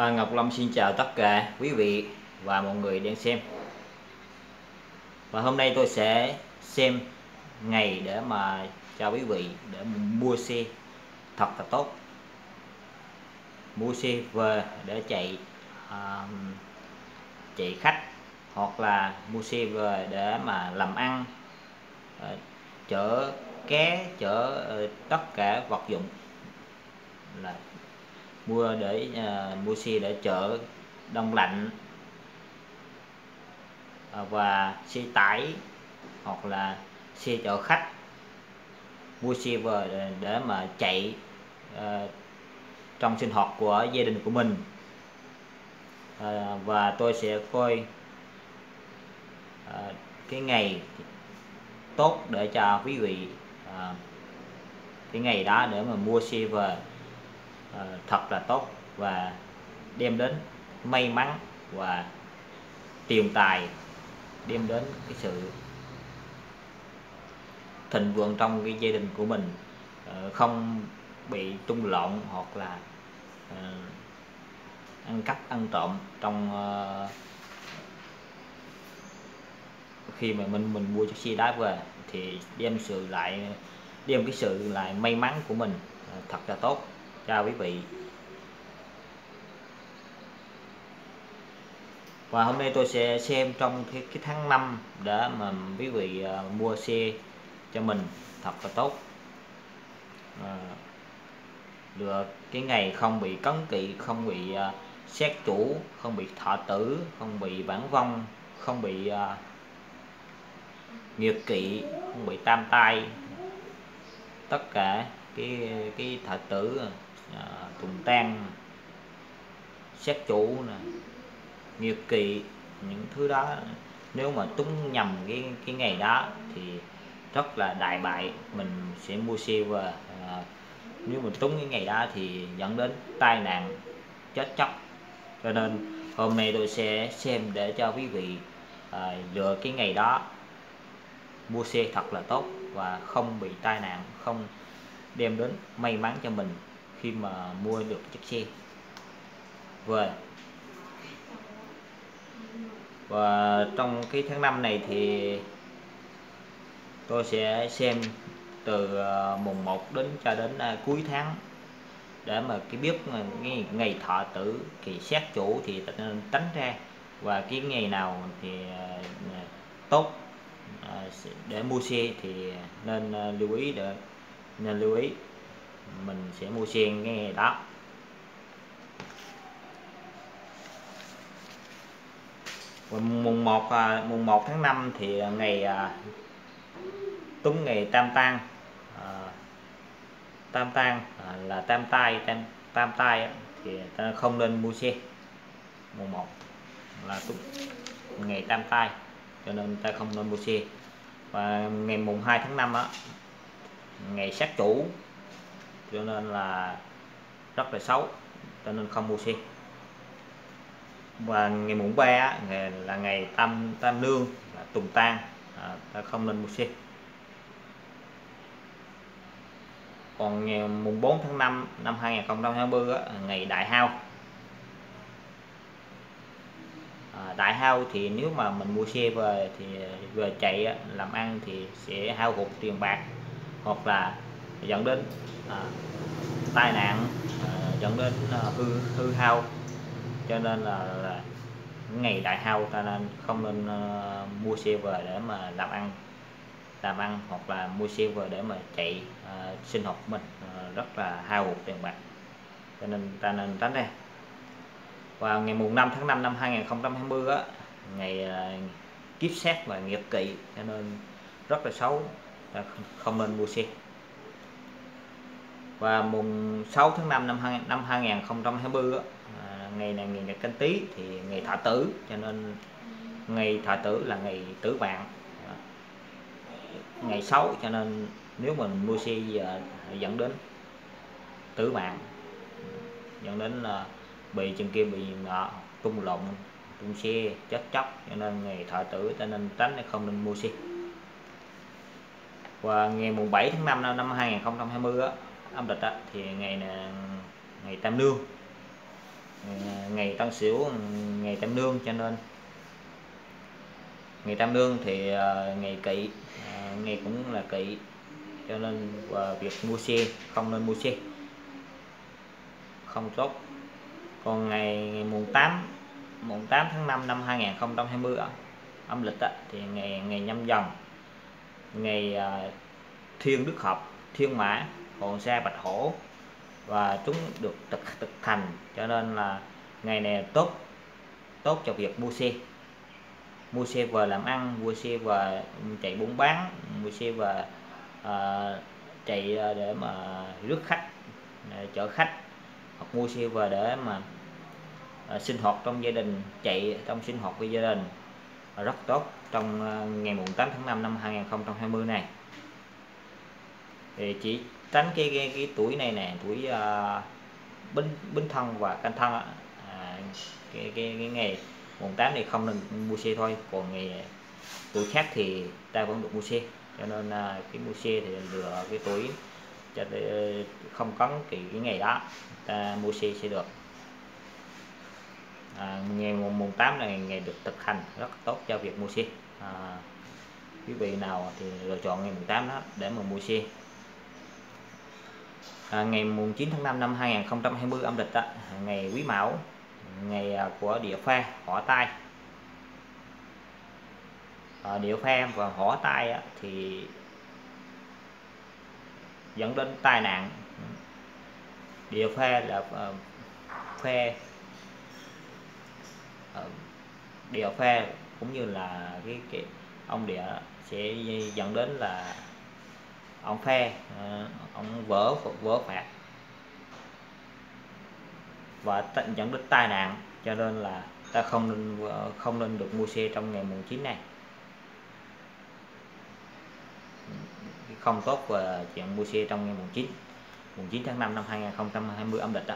À, Ngọc Lâm xin chào tất cả quý vị và mọi người đang xem. Và hôm nay tôi sẽ xem ngày để mà cho quý vị để mua xe thật là tốt. Mua xe về để chạy à, chạy khách hoặc là mua xe về để mà làm ăn à, chở ké chở ờ, tất cả vật dụng là mua để à, mua xe để chở đông lạnh à, và xe tải hoặc là xe chở khách. Mua xe về để, để mà chạy à, trong sinh hoạt của gia đình của mình. À, và tôi sẽ coi à, cái ngày tốt để cho quý vị à, cái ngày đó để mà mua xe về. Ờ, thật là tốt và đem đến may mắn và tiền tài, đem đến cái sự thịnh vượng trong cái gia đình của mình. Ờ, không bị tung lộn hoặc là ờ, ăn cắp, ăn trộm trong khi mà mình mình mua chiếc xe đá về thì đem sự lại, đem cái sự lại may mắn của mình. Thật là tốt chào quý vị. Và hôm nay tôi sẽ xem trong cái, cái tháng 5 để mà quý vị uh, mua xe cho mình thật là tốt. À, được cái ngày không bị cấn kỵ không bị uh, xét chủ không bị thọ tử không bị bản vong không bị à, uh, nghiệt kỵ không bị tam tai. Tất cả cái cái thọ tử à, tùng tan xét chủ nè nghiệp kỵ những thứ đó. Nếu mà túng nhầm cái cái ngày đó thì rất là đại bại mình sẽ mua xe và à, nếu mình túng cái ngày đó thì dẫn đến tai nạn chết chóc. Cho nên hôm nay tôi sẽ xem để cho quý vị à, lựa cái ngày đó mua xe thật là tốt và không bị tai nạn không đem đến may mắn cho mình khi mà mua được chiếc xe. Về và trong cái tháng 5 này thì tôi sẽ xem từ ờ, mùng 1 đến cho đến ờ, cuối tháng để mà cái biết cái ngày thọ tử thì xét chủ thì nên tránh ra. Và cái ngày nào thì ờ, tốt để mua xe thì nên lưu ý để, nên lưu ý mình sẽ mua sen cái nghe đó. Mùng 1 à, mùng 1 tháng 5 thì ngày à, túng ngày tam tang à, tam tang à, là tam tai tam tam tai thì ta không nên mua xe mùng 1 là túng ngày tam tai cho nên ta không nên mua xe và ngày mùng 2 tháng 5 á ngày sát chủ cho nên là rất là xấu cho nên không mua xe. Và ngày mùng ba ngày là ngày tam tam nương là tùng tan à, ta không nên mua xe. Còn ngày mùng 4 tháng 5 năm 2020 á, ngày đại hao. À, đại hao thì nếu mà mình mua xe về thì về chạy làm ăn thì sẽ hao hụt tiền bạc hoặc là dẫn đến à, tai nạn à, dẫn đến à, hư hư hao. Cho nên là, là ngày đại hao ta nên không nên à, mua xe về để mà làm ăn làm ăn hoặc là mua xe về để mà chạy à, sinh hoạt của mình à, rất là hao hụt tiền bạc. Cho nên ta nên tránh ra và ngày mùng 5 tháng 5 năm 2020 á ngày à, kiếp xét và nghiệp kỵ cho nên rất là xấu. Ta không nên mua xe và mùng 6 tháng 5 năm 2, năm 2020 á, à, ngày này ngày, ngày canh tí thì ngày thọ tử cho nên ngày thọ tử là ngày tử bạn ngày 6 cho nên nếu mình mua xe giờ dẫn đến tử bạn dẫn đến là bị chân kia bị ngọ tung lộn tung xe chết chóc cho nên ngày thọ tử cho nên tránh không nên mua xe. Và ngày mùng 7 tháng 5 năm 2020 á, âm lịch đó, thì ngày là ngày tam nương ngày Tân xỉu ngày Tam Nương cho nên. Ngày Tam Nương thì à, ngày kỵ à, ngày cũng là kỵ cho nên việc mua xe không nên mua xe. Không tốt còn ngày, ngày mùng 8 mùng 8 tháng 5 năm 2020 âm lịch đó, thì ngày ngày nhâm dần. Ngày uh, thiên đức hợp thiên mã hồn xe bạch hổ và chúng được thực thực thành cho nên là ngày này tốt tốt cho việc mua xe. Mua xe về làm ăn mua xe về chạy buôn bán mua xe về uh, chạy để mà rước khách à, chở khách hoặc mua xe về để mà uh, sinh hoạt trong gia đình chạy trong sinh hoạt với gia đình. Rất tốt trong ngày mùng 8 tháng 5 năm 2020 này. Thì chỉ tránh cái cái, cái tuổi này nè tuổi ờ, uh, binh bính thân và canh thân à, cái, cái cái ngày mùng 8 này không nên mua xe thôi còn ngày tuổi khác thì ta vẫn được mua xe. Cho nên uh, cái mua xe thì lựa cái tuổi cho ờ, không cấn kỳ cái ngày đó ta mua xe sẽ được. À, ngày mùng, mùng 8 này ngày được thực hành rất tốt cho việc mua xe. À, quý vị nào thì lựa chọn ngày mùng 8 đó để mà mua xe à, ngày mùng 9 tháng 5 năm 2020 âm lịch đó, ngày quý mão ngày à, của địa pha hỏa tai. À, địa pha và hỏa tai á, thì dẫn đến tai nạn. Địa pha là uh, phe uh, địa pha cũng như là cái, cái ông địa sẽ dẫn đến là ông phe uh, ông vỡ vỡ phạt. Và dẫn đến tai nạn, cho nên là ta không nên ờ, không nên được mua xe trong ngày mùng 9 này. Không tốt và chuyện mua xe trong ngày mùng 9 mùng 9 tháng 5 năm 2020 âm lịch đó.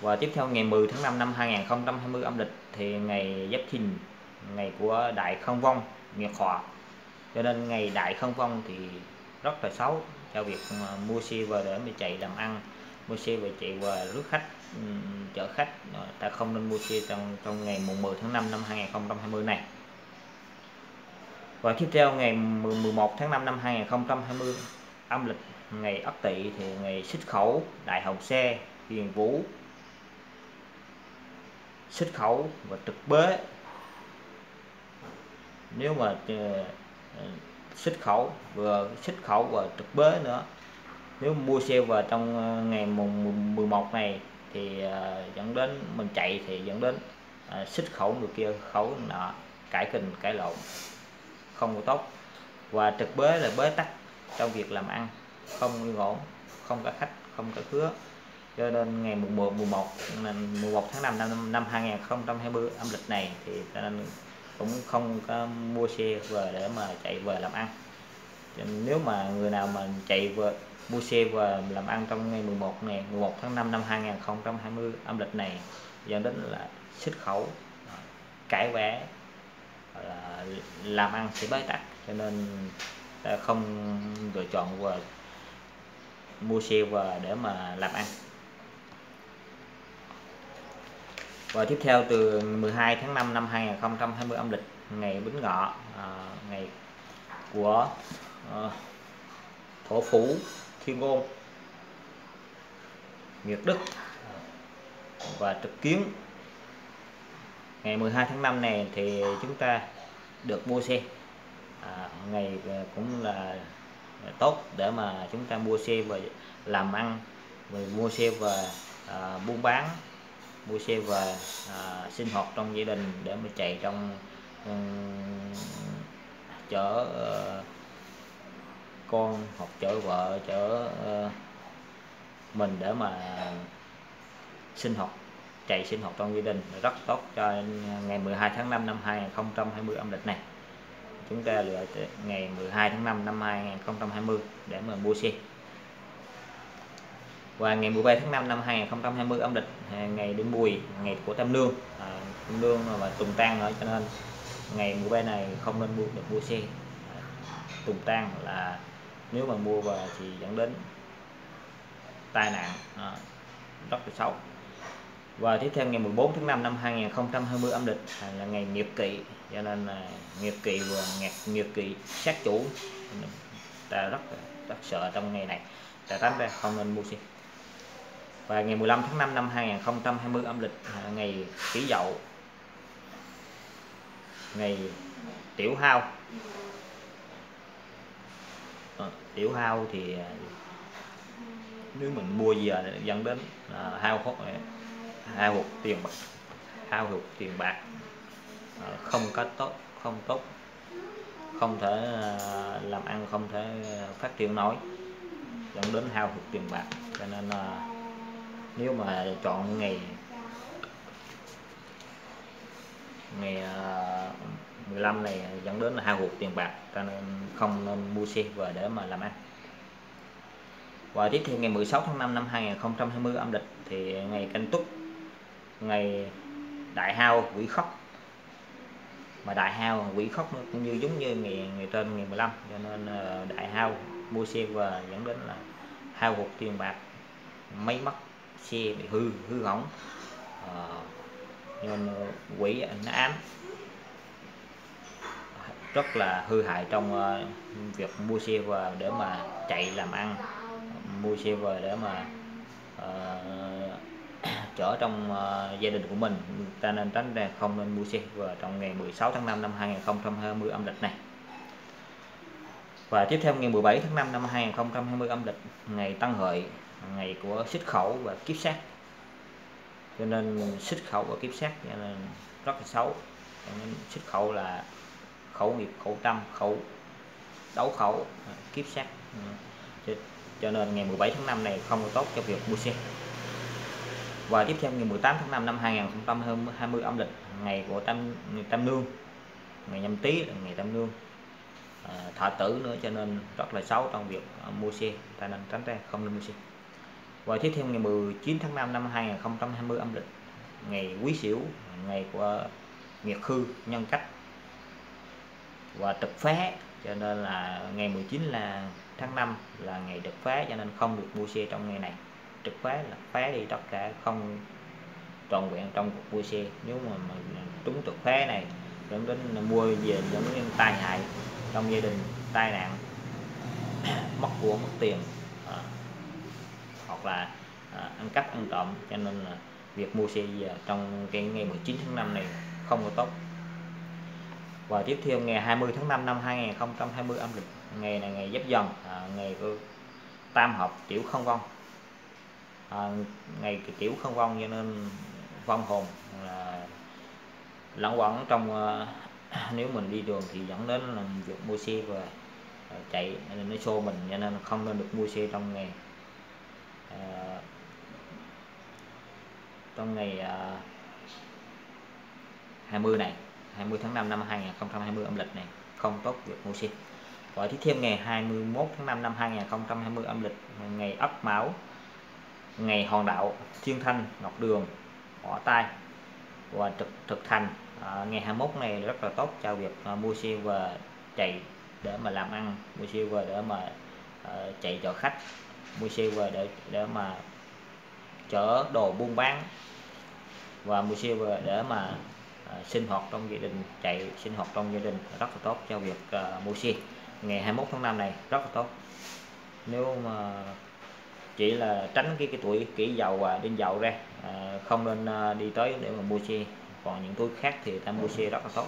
Và tiếp theo, ngày 10 tháng 5 năm 2020 âm lịch thì ngày Giáp Thìn, ngày của Đại Không Vong Nghiệp Họa cho nên ngày Đại Không Vong thì rất là xấu cho việc mua xe về để mà chạy làm ăn, mua xe về chạy về rước khách chở khách. Ờ, ta không nên mua xe trong trong ngày mùng 10 tháng 5 năm 2020 này. Và tiếp theo, ngày 11 tháng 5 năm 2020 âm lịch ngày Ất Tỵ thì ngày xuất khẩu, Đại Hồng Xe, Hiền Vũ. Xuất khẩu và trực bế. Nếu mà ờ, xuất khẩu, vừa xuất khẩu và trực bế nữa. Nếu mua xe vào trong ờ, ngày mùng 11 này thì ờ, dẫn đến mình chạy thì dẫn đến ờ, xuất khẩu người kia khẩu nọ, cải kình, cải lộn, không có tốt. Và trực bế là bế tắc trong việc làm ăn, không yên ổn, không có khách, không có khứa. Cho nên ngày mùng 1 11 11 tháng 5 năm năm 2020 âm lịch này thì cho nên cũng không có mua xe về để mà chạy về làm ăn. Nếu mà người nào mà chạy về, mua xe và làm ăn trong ngày 11 này 11 tháng 5 năm 2020 âm lịch này, dẫn đến là xuất khẩu cải vẽ là làm ăn sẽ bế tắc. Cho nên ta không lựa chọn và mua xe và để mà làm ăn. Và tiếp theo từ 12 tháng 5 năm 2020 âm lịch ngày Bính Ngọ à, ngày của à, thổ phủ thiên ngôn Nguyệt Đức và trực kiến. Ngày 12 tháng 5 này thì chúng ta được mua xe. À, ngày à, cũng là tốt để mà chúng ta mua xe và làm ăn rồi mua xe và à, buôn bán mua xe và à, sinh hoạt trong gia đình để mà chạy trong um, chở uh, con hoặc chở vợ chở uh, mình để mà sinh hoạt chạy sinh hoạt trong gia đình. Rất tốt cho ngày 12 tháng 5 năm 2020 âm lịch này. Chúng ta lựa ngày 12 tháng 5 năm 2020 để mà mua xe và ngày 13 tháng 5 năm 2020 âm lịch à, ngày đêm mùi ngày của tam lương. À, tam lương và tùng tang nữa cho nên ngày 13 này không nên mua được mua xe. À, tùng tang là nếu mà mua và thì dẫn đến tai nạn à, rất là xấu. Và tiếp theo ngày 14 tháng 5 năm 2020 âm lịch à, là ngày nghiệp kỵ. Cho nên là nghiệp kỵ và ngạc nghiệp kỵ sát chủ. Ta rất rất sợ trong ngày này. Ta tránh ra không nên mua xe và ngày 15 tháng 5 năm 2020 âm lịch à, ngày kỷ dậu. Ngày tiểu hao. À, tiểu hao thì à, nếu mình mua giờ dẫn đến là hao hốt à, hao hụt tiền bạc hao hụt tiền bạc. À, không có tốt không tốt không thể làm ăn không thể phát triển nổi dẫn đến hao hụt tiền bạc. Cho nên là nếu mà chọn ngày ngày à, 15 này dẫn đến là hao hụt tiền bạc, cho nên không nên mua xe về để mà làm ăn. Và tiếp theo, ngày 16 tháng 5 năm 2020 âm lịch, thì ngày canh túc, ngày đại hao quỷ khóc. Mà đại hao quỷ khóc nó cũng như giống như ngày ngày trên ngày 15 cho nên à, đại hao mua xe và dẫn đến là hao hụt tiền bạc máy mất xe bị hư hư hỏng. À, mà quỷ nó ám. Rất là hư hại trong uh, việc mua xe và để mà chạy làm ăn. Mua xe về để mà uh, chở trong uh, gia đình của mình. Ta nên tránh ra không nên mua xe vào trong ngày 16 tháng 5 năm 2020 âm lịch này. Và tiếp theo ngày 17 tháng 5 năm 2020 âm lịch ngày Tân Hợi ngày của xuất khẩu và kiếp sát cho nên xuất khẩu và kiếp sát nên rất là xấu. Cho nên xuất khẩu là khẩu nghiệp khẩu tâm khẩu đấu khẩu à, kiếp sát ừ. cho nên ngày 17 tháng 5 này không tốt cho việc mua xe. Và tiếp theo ngày 18 tháng 5 năm 2020 âm lịch ngày của tam tam nương. Ngày nhâm tý là ngày tam nương. À, thọ tử nữa cho nên rất là xấu trong việc à, mua xe. Ta nên tránh ra không nên mua xe và tiếp theo ngày 19 tháng 5 năm 2020 âm lịch, ngày quý sửu, ngày của nghiệt khư nhân cách và trực phá. Cho nên là ngày 19 là tháng 5 là ngày trực phá, cho nên không được mua xe trong ngày này. Trực phá là phá đi tất cả, không trọn vẹn trong cuộc mua xe. Nếu mà mà trúng trực phá này, dẫn đến mua về dẫn đến tai hại trong gia đình, tai nạn, mất của, mất tiền và à, ăn cắp ăn trộm. Cho nên là việc mua xe giờ trong cái ngày 19 tháng 5 này không có tốt. Và tiếp theo ngày 20 tháng 5 năm 2020 âm lịch ngày này ngày giáp dần à, ngày tam hợp tiểu không vong. À, ngày tiểu không vong cho nên vong hồn là lẫn quẩn trong uh, nếu mình đi đường thì dẫn đến là việc mua xe và à, chạy nên nó xô mình cho nên không nên được mua xe trong ngày uh, trong ngày ờ, uh, 20 này 20 tháng 5 năm 2020 âm lịch này không tốt việc mua xe và tiếp theo ngày 21 tháng 5 năm 2020 âm lịch ngày ấp máu ngày hòn đạo thiên thanh ngọc đường bỏ tay và thực thực thành. À, ngày 21 này rất là tốt cho việc à, mua xe và chạy để mà làm ăn mua xe và để mà à, chạy cho khách mua xe về để để mà chở đồ buôn bán. Và mua xe về để mà à, sinh hoạt trong gia đình chạy sinh hoạt trong gia đình rất là tốt cho việc à, mua xe ngày 21 tháng 5 này rất là tốt. Nếu mà chỉ là tránh cái cái tuổi kỷ dầu và đinh dầu ra à, không nên à, đi tới để mà mua xe còn những tuổi khác thì ta mua xe rất là tốt.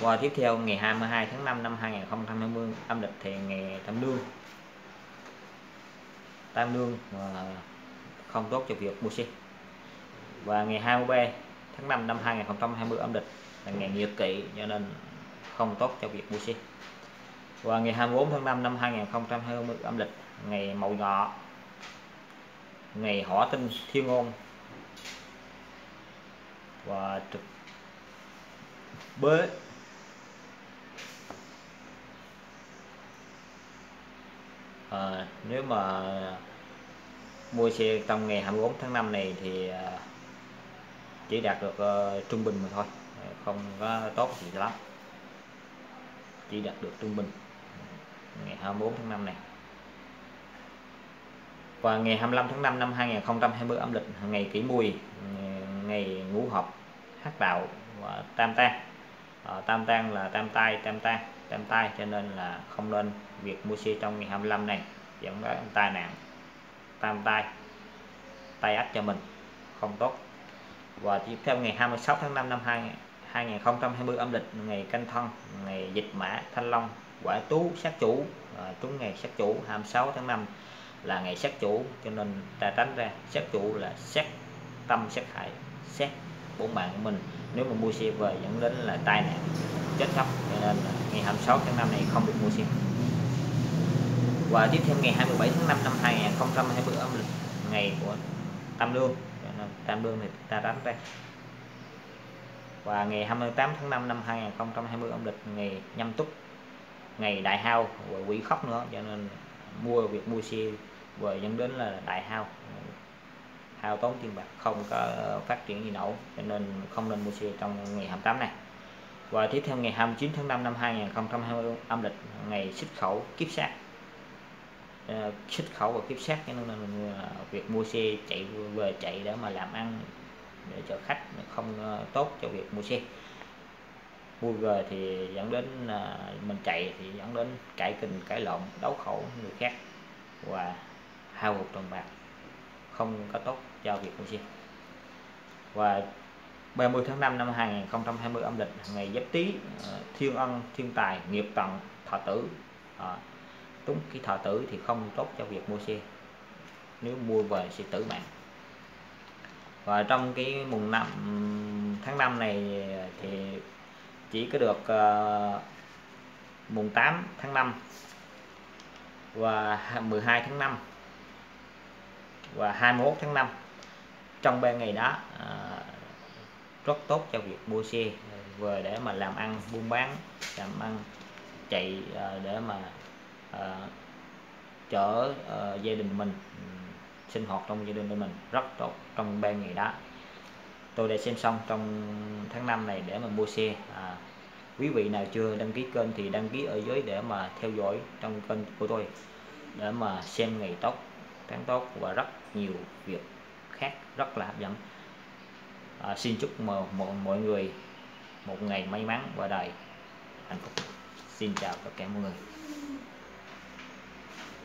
Và tiếp theo, ngày 22 tháng 5 năm 2020 âm lịch thì ngày tam lương tam lương và ờ, không tốt cho việc mua xe. Và ngày 23 tháng 5 năm 2020 âm lịch là ngày nhiệt kỵ cho nên không tốt cho việc mua xe. Và ngày 24 tháng 5 năm 2020 âm lịch, ngày mậu ngọ, ngày hỏa tinh thiên ngôn và trực bế à, nếu mà mua xe trong ngày 24 tháng 5 này thì ờ, chỉ đạt được uh, trung bình mà thôi. Không có tốt gì lắm. Chỉ đạt được trung bình ngày 24 tháng 5 này. Và ngày 25 tháng 5 năm 2020 âm lịch ngày kỷ mùi ngày ngũ hợp hắc đạo và tam tan à, tam tan là tam tai tam tan tam tai cho nên là không nên việc mua xe trong ngày 25 này dẫn đến tai nạn tam tai tay ách cho mình không tốt. Và tiếp theo ngày 26 tháng 5 năm 2020 âm lịch ngày canh thân ngày dịch mã thanh long quả tú sát chủ à, trúng ngày sát chủ 26 tháng 5 là ngày sát chủ cho nên ta tránh ra sát chủ là sát tâm sát hại sát bổn mạng của mình nếu mà mua xe về dẫn đến là tai nạn, chết chóc cho nên ngày 26 tháng 5 này không được mua xe. Và tiếp theo ngày 27 tháng 5 năm 2020 âm lịch ngày của tam lương. Tam lương thì ta đánh đây và ngày 28 tháng 5 năm 2020 âm lịch ngày nhâm túc, ngày đại hao và quỷ khóc nữa. Cho nên mua việc mua xe và dẫn đến là đại hao hao tốn tiền bạc, không có phát triển gì nổi, cho nên không nên mua xe trong ngày 28 này. Và tiếp theo ngày 29 tháng 5 năm 2020 âm lịch ngày xuất khẩu kiếp sát ờ, xuất khẩu và kiếp sát cho nên là ờ, việc mua xe chạy về chạy để mà làm ăn, để cho khách không ờ, tốt cho việc mua xe. Mua về thì dẫn đến mình chạy thì dẫn đến cãi kình cãi lộn, đấu khẩu người khác và hao hụt tiền bạc không có tốt cho việc mua xe và 30 tháng 5 năm 2020 âm lịch ngày giáp tý ờ, thiên ân thiên tài nghiệp tận thọ tử. À, đúng cái thọ tử thì không tốt cho việc mua xe nếu mua về sẽ tử mạng. Và trong cái mùng năm tháng 5 này thì chỉ có được uh, mùng 8 tháng 5 và 12 tháng 5 và 21 tháng 5 trong ba ngày đó uh, rất tốt cho việc mua xe về để mà làm ăn buôn bán làm ăn chạy uh, để mà uh, chở uh, gia đình mình sinh hoạt trong gia đình của mình. Rất tốt trong ba ngày đó. Tôi đã xem xong trong tháng 5 này để mà mua xe. À, quý vị nào chưa đăng ký kênh thì đăng ký ở dưới để mà theo dõi trong kênh của tôi để mà xem ngày tốt tháng tốt và rất nhiều việc khác rất là hấp dẫn. À, xin chúc mọi, mọi, mọi người một ngày may mắn và đầy hạnh phúc. Xin chào tất cả mọi người.